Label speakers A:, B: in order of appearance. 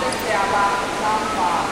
A: 这加吧，三把。